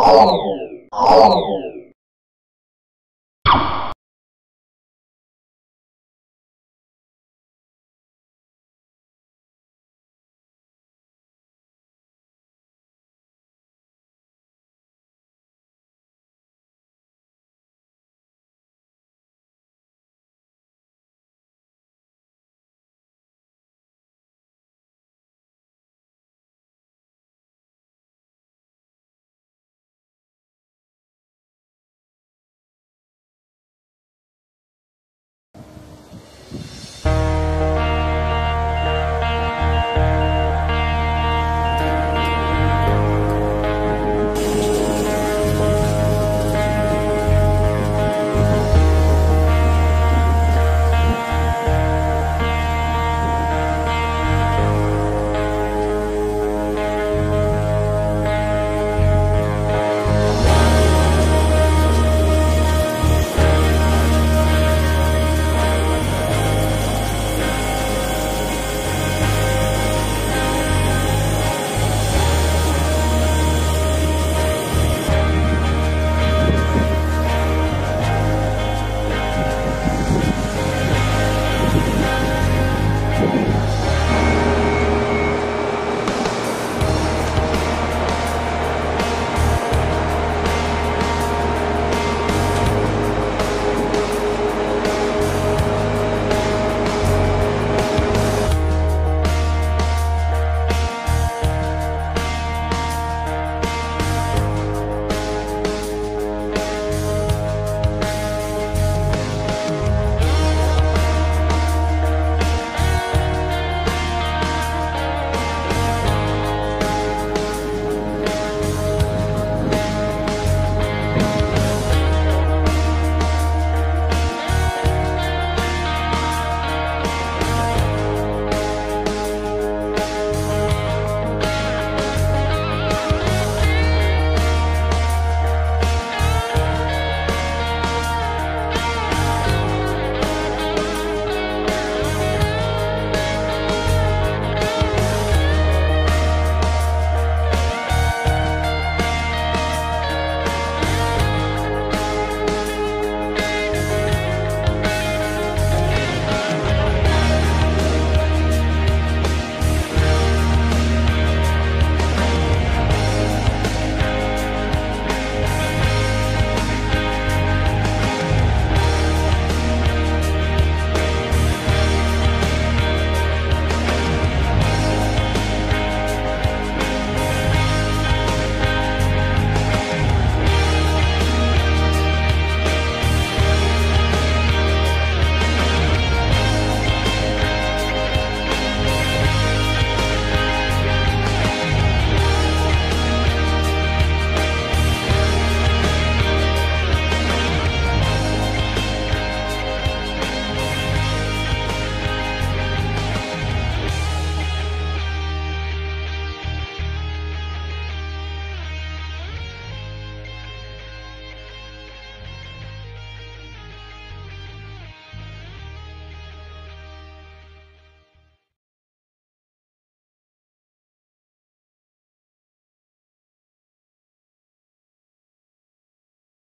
Oh!